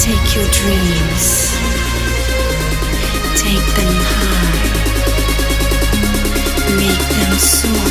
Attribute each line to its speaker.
Speaker 1: Take your dreams, take them high, make them soar.